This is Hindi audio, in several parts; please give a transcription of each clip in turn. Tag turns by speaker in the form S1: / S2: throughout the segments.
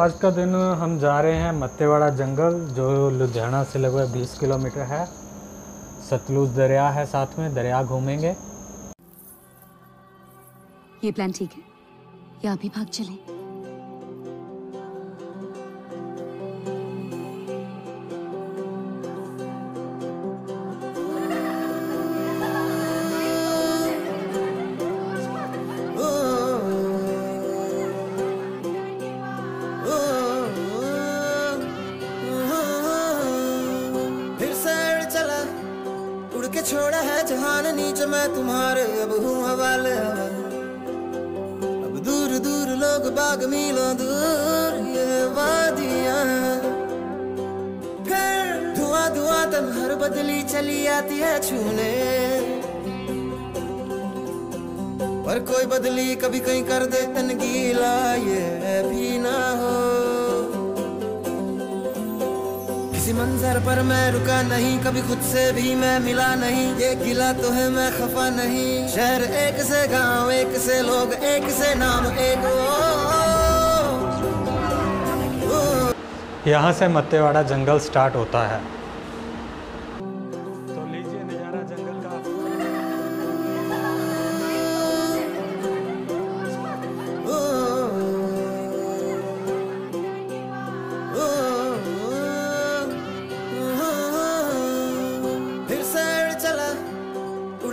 S1: आज का दिन हम जा रहे हैं मत्तेवाड़ा जंगल, जो लुधियाना से लगभग 20 किलोमीटर है। सतलुज दरिया है साथ में, दरिया घूमेंगे।
S2: ये प्लान ठीक है। या अभी भाग चले।
S3: मैं तुम्हारे अब हूँ हवाले अब दूर दूर लोग बाग मिलो दूर, ये वादियाँ फिर धुआँ धुआँ तन हर बदली चली आती है छूने। पर कोई बदली कभी कहीं कर दे तन गीला ये मंजर पर मैं रुका नहीं, कभी खुद से भी मैं मिला नहीं। ये गिला तो है, मैं खफा नहीं। शहर एक से गाँव, एक से लोग, एक से नाम, एक
S1: यहाँ से मत्तेवाड़ा जंगल स्टार्ट होता है।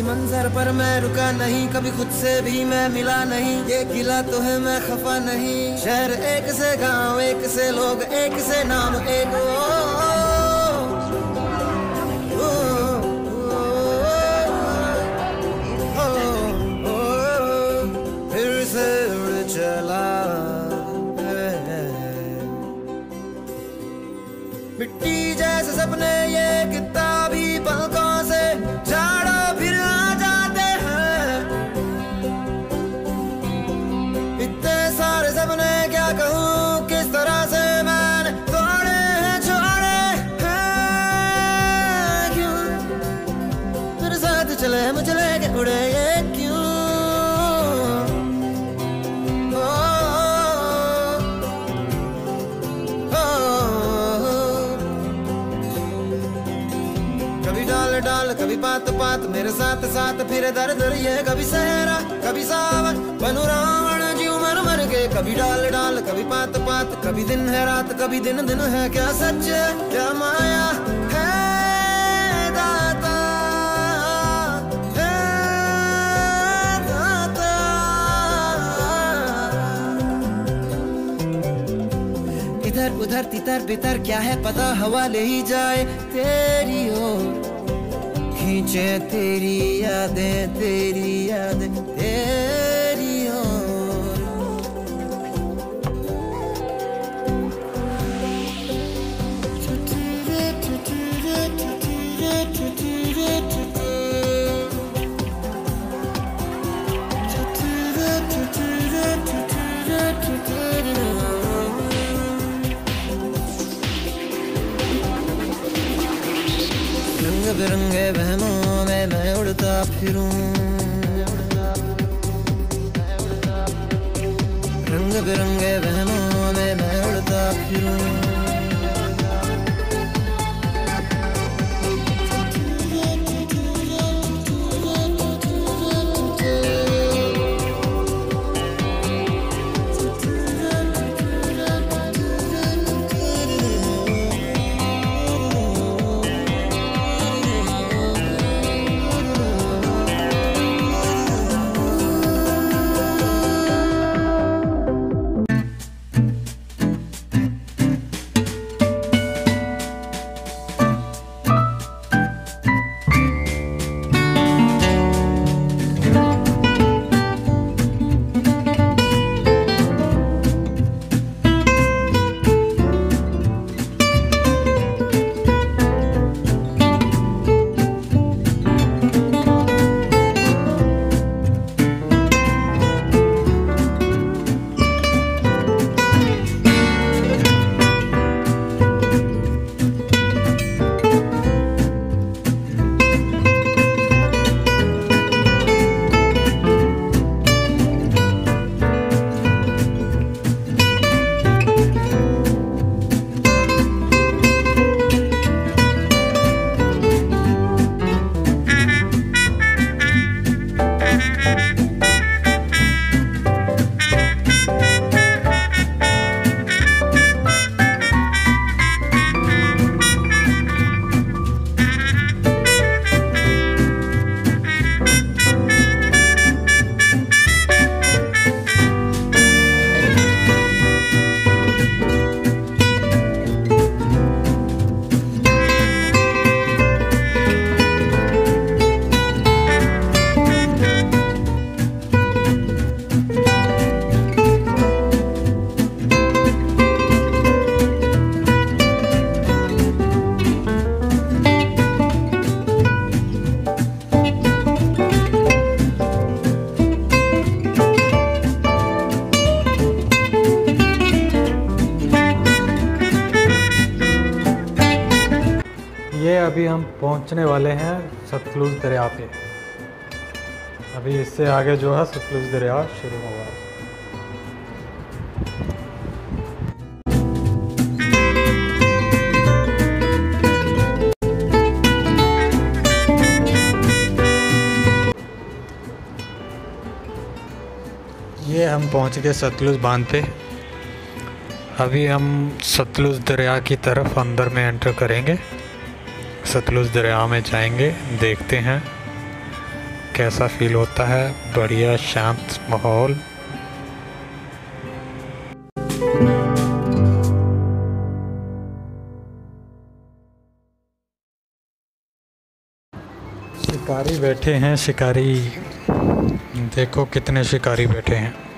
S3: किसी मंजर पर मैं रुका नहीं कभी खुद से भी मैं मिला नहीं। ये गिला तो है मैं खफा नहीं। शहर एक से गाँव एक से लोग एक से नाम एक ओ, ओ, डाल, कभी पात पात, मेरे साथ साथ फिर दर दर ये कभी सहरा, कभी सावन बनू रावण जीव मर मर के, कभी डाल डाल, कभी पात पात, कभी दिन है रात, कभी दिन दिन है, क्या सच क्या माया इधर उधर तितर बितर क्या है पता, हवा ले ही जाए, तेरी ओर। खींचे तेरी यादें तेरी यादें तेरी ओर बिरंगे बहनों में मैं उड़ता फिरूं। रंग बिरंगे बहनों में मैं उड़ता फिरूं।
S1: पहुँचने वाले हैं सतलुज दरिया पे अभी इससे आगे जो है सतलुज दरिया शुरू होगा। ये हम पहुँच गए सतलुज बाँध पे। अभी हम सतलुज दरिया की तरफ़ अंदर में एंटर करेंगे। सतलुज दरिया में जाएँगे, देखते हैं कैसा फील होता है। बढ़िया, शांत माहौल। शिकारी बैठे हैं, शिकारी। देखो कितने शिकारी बैठे हैं।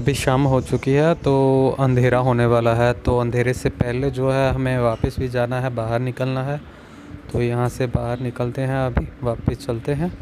S1: अभी शाम हो चुकी है तो अंधेरा होने वाला है। तो अंधेरे से पहले जो है, हमें वापस भी जाना है, बाहर निकलना है। तो यहाँ से बाहर निकलते हैं, अभी वापस चलते हैं।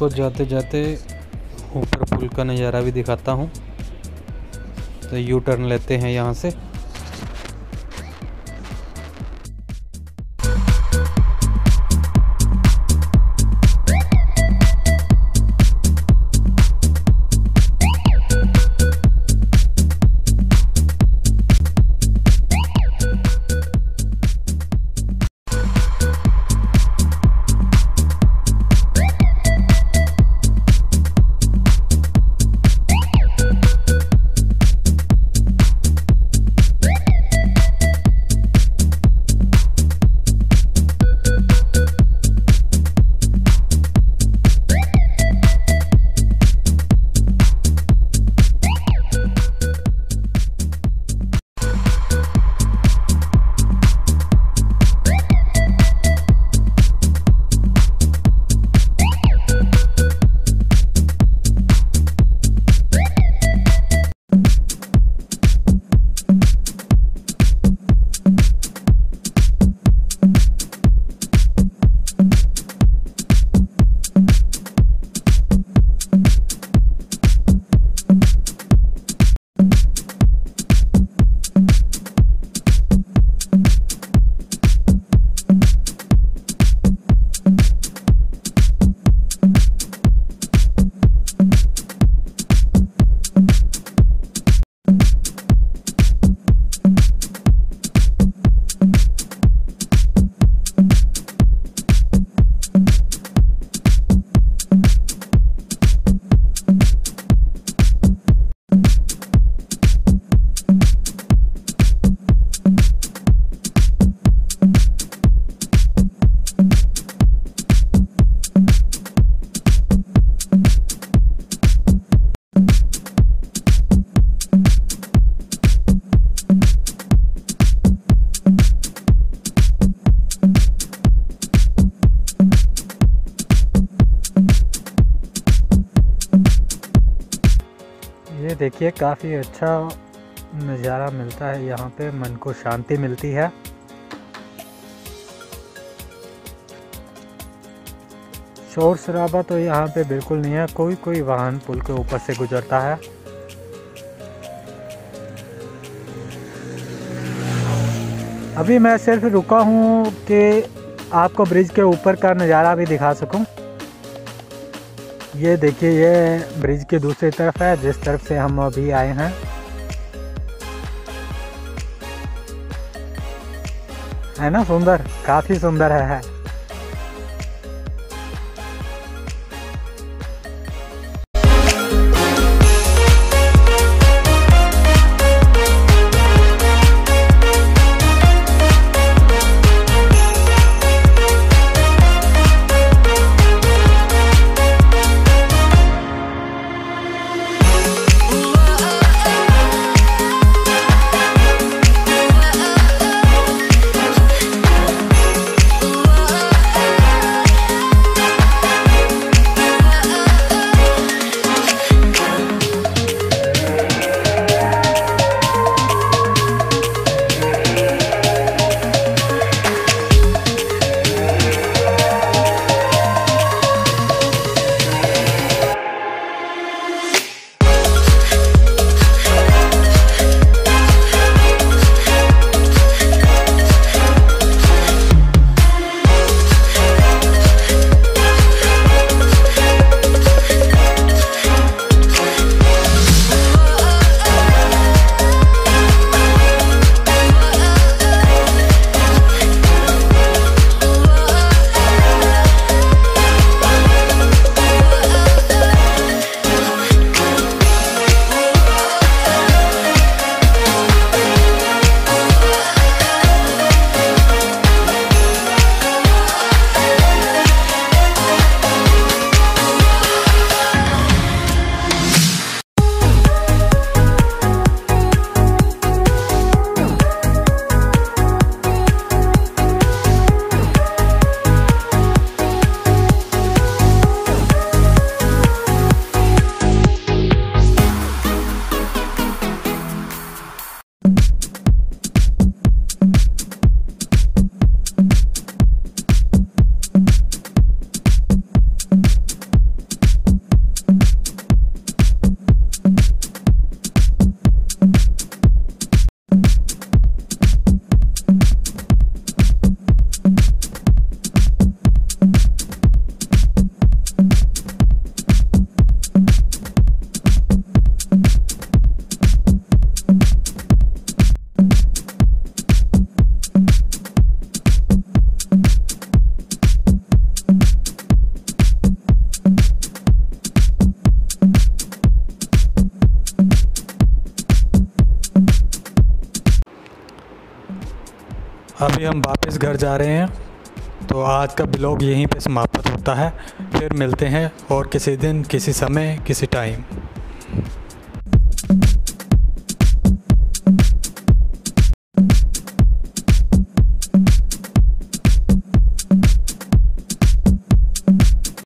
S1: आपको जाते जाते ऊपर पुल का नज़ारा भी दिखाता हूँ। तो यू टर्न लेते हैं यहाँ से। देखिए, काफ़ी अच्छा नज़ारा मिलता है यहाँ पे। मन को शांति मिलती है। शोर शराबा तो यहाँ पे बिल्कुल नहीं है। कोई कोई वाहन पुल के ऊपर से गुजरता है। अभी मैं सिर्फ़ रुका हूँ कि आपको ब्रिज के ऊपर का नज़ारा भी दिखा सकूँ। ये देखिए ये ब्रिज के दूसरी तरफ़ है जिस तरफ़ से हम अभी आए हैं है ना सुंदर काफ़ी सुंदर है, है। अभी हम वापस घर जा रहे हैं तो आज का ब्लॉग यहीं पे समाप्त होता है। फिर मिलते हैं और किसी दिन, किसी समय, किसी टाइम